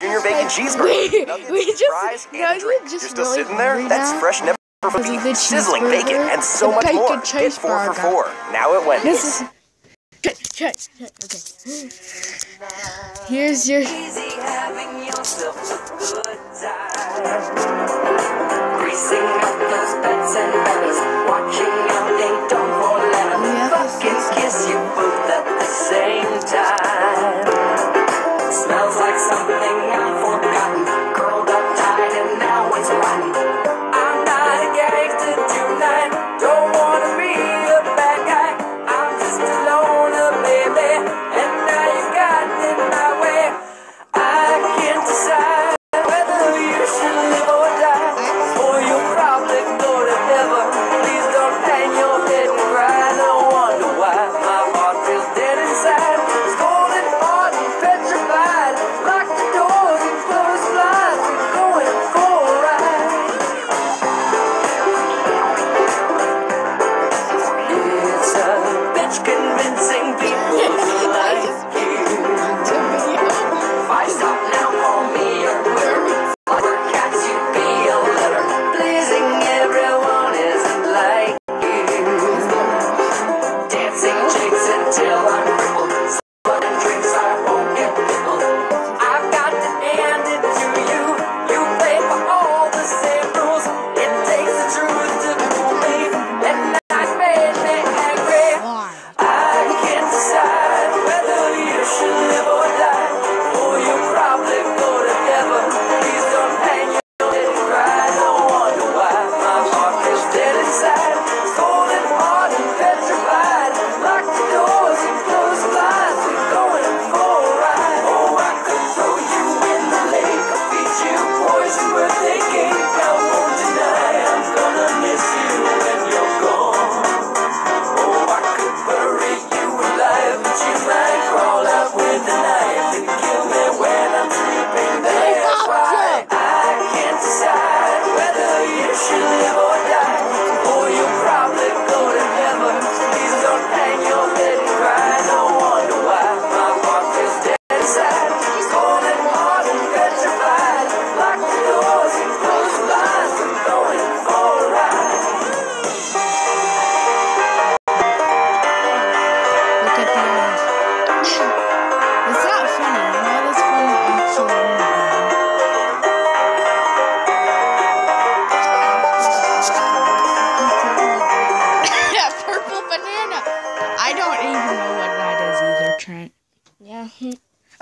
Junior bacon cheeseburger. we, we just, fries, drink. Just You're still really sitting there? That's fresh, never from sizzling bacon, and so much more. Get four for four. Now it went. This is. Check, check, check. Okay. Here's your. is a.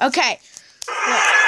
Okay. Look.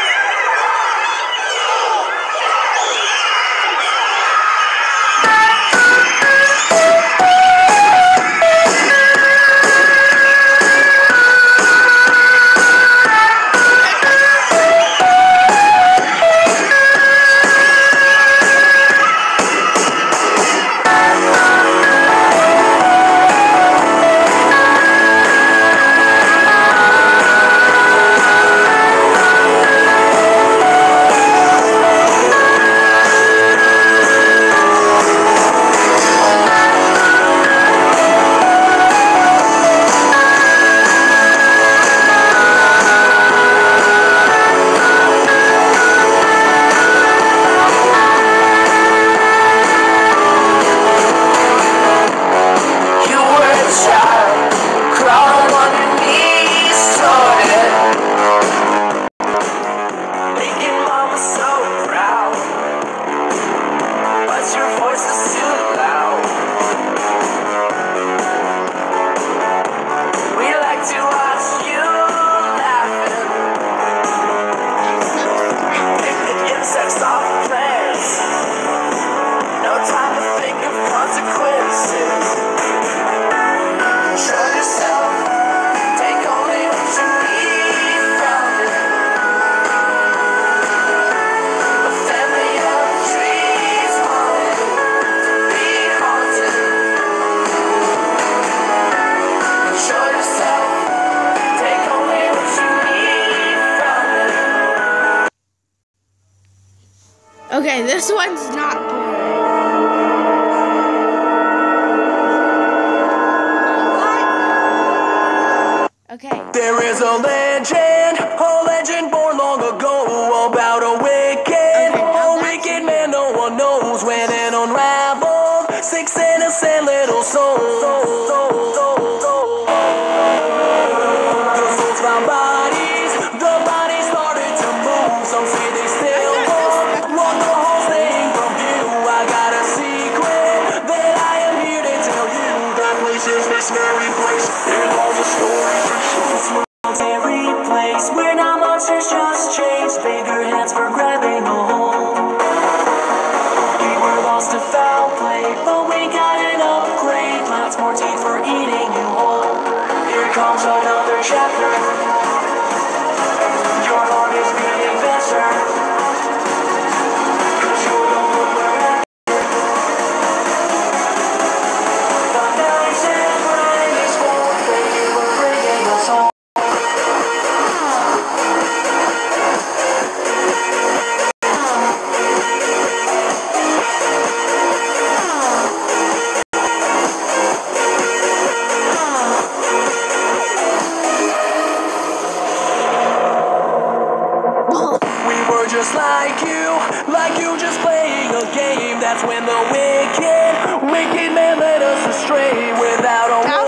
This one's not another chapter. We're just like you, like you just playing a game. That's when the wicked, wicked man led us astray without a.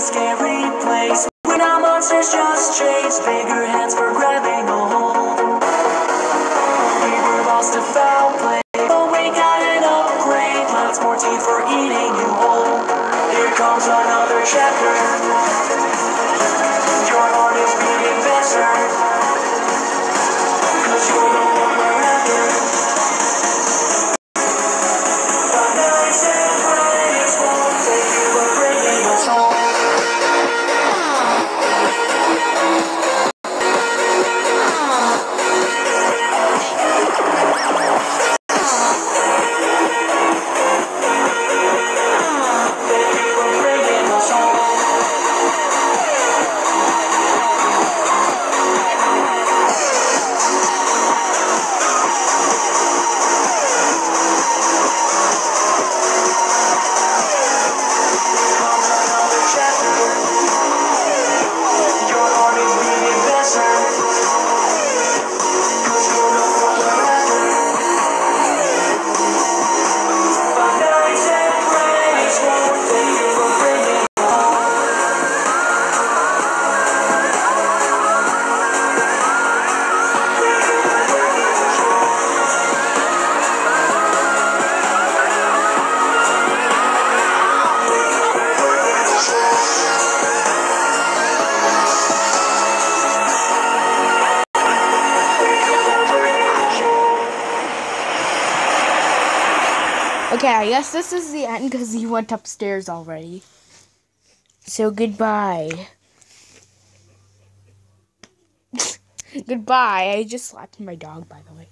a scary place. When our monsters just chase bigger heads Okay, I guess this is the end because he went upstairs already. So goodbye. goodbye. I just slapped my dog, by the way.